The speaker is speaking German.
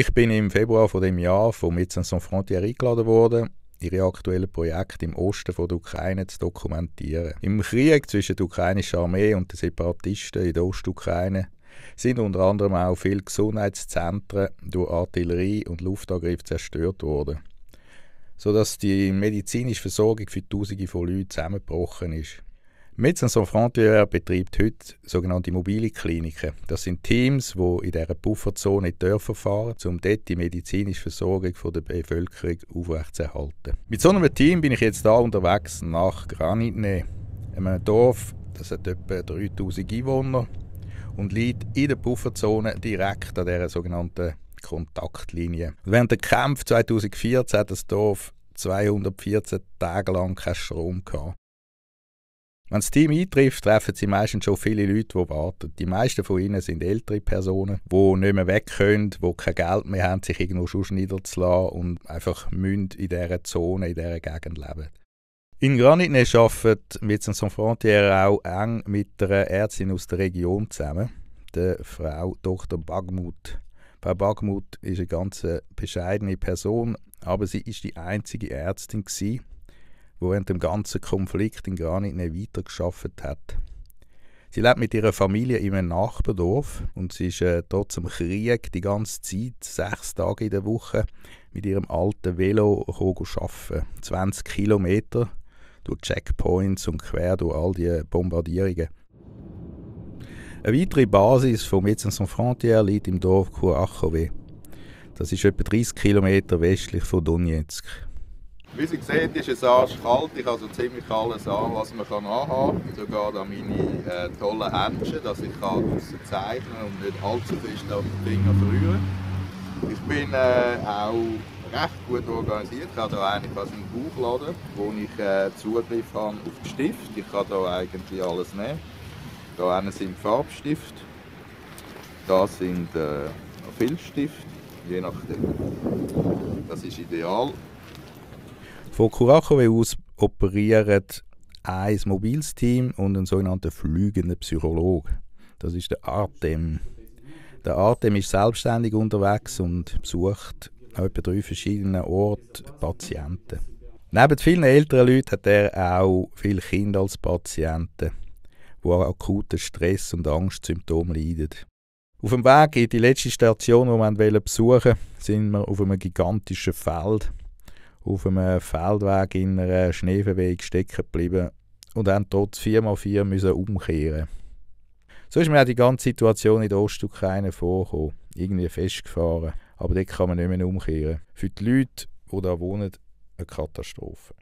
Ich bin im Februar von dem Jahr von Médecins Sans Frontières eingeladen worden, ihre aktuellen Projekte im Osten von der Ukraine zu dokumentieren. Im Krieg zwischen der ukrainischen Armee und den Separatisten in der Ostukraine sind unter anderem auch viele Gesundheitszentren durch Artillerie und Luftangriffe zerstört worden, sodass die medizinische Versorgung für Tausende von Leuten zusammengebrochen ist. Médecins Sans Frontières betreibt heute sogenannte mobile Kliniken. Das sind Teams, die in dieser Pufferzone dürfen fahren, um dort die medizinische Versorgung der Bevölkerung aufrechtzuerhalten. Mit so einem Team bin ich jetzt da unterwegs nach Granitne, einem Dorf, das hat etwa 3000 Einwohner und liegt in der Pufferzone direkt an dieser sogenannten Kontaktlinie. während der Kämpfe 2014 hat das Dorf 214 Tage lang keinen Strom gehabt. Wenn das Team eintrifft, treffen sie meistens schon viele Leute, die warten. Die meisten von ihnen sind ältere Personen, die nicht mehr weg können, die kein Geld mehr haben, sich irgendwo schon niederzulassen und einfach müssen in dieser Zone, in dieser Gegend leben. In Granitne arbeitet Médecins Sans Frontières auch eng mit einer Ärztin aus der Region zusammen, der Frau Dr. Bagmut. Frau Bagmut ist eine ganz bescheidene Person, aber sie ist die einzige Ärztin gewesen, die während dem ganzen Konflikt in Granit nicht weitergeschafft hat. Sie lebt mit ihrer Familie in einem Nachbardorf und sie ist äh, trotz dem Krieg die ganze Zeit, sechs Tage in der Woche, mit ihrem alten Velo arbeiten. 20 Kilometer durch Checkpoints und quer durch all die Bombardierungen. Eine weitere Basis von Médecins Sans Frontières liegt im Dorf Kurachowe. Das ist etwa 30 Kilometer westlich von Donetsk. Wie Sie sehen, ist es arschkalt. Ich habe so ziemlich alles an, was man kann anhaben kann. Sogar da meine äh, tollen Händchen, dass ich kann draussen zeichnen und nicht allzu fest auf die Finger verrühren. Ich bin äh, auch recht gut organisiert. Ich habe hier eigentlich fast einen Bauchladen, wo ich äh, Zugriff habe auf den Stift. Ich kann hier eigentlich alles nehmen. Hier sind Farbstift, da sind äh, Filzstift, je nachdem. Das ist ideal. Von Kurachowe aus operieren ein mobiles Team und ein sogenannter fliegender Psychologe. Das ist der Artem. Der Artem ist selbstständig unterwegs und besucht an etwa drei verschiedenen Orten Patienten. Neben vielen älteren Leuten hat er auch viele Kinder als Patienten, die an akuten Stress- und Angstsymptomen leiden. Auf dem Weg in die letzte Station, die wir besuchen wollten, sind wir auf einem gigantischen Feld auf einem Feldweg in einer Schneeverwehung stecken geblieben und dann trotz 4x4 müssen umkehren. So ist mir auch die ganze Situation in der Ostukraine vorgekommen. Irgendwie festgefahren. Aber dort kann man nicht mehr umkehren. Für die Leute, die da wohnen, eine Katastrophe.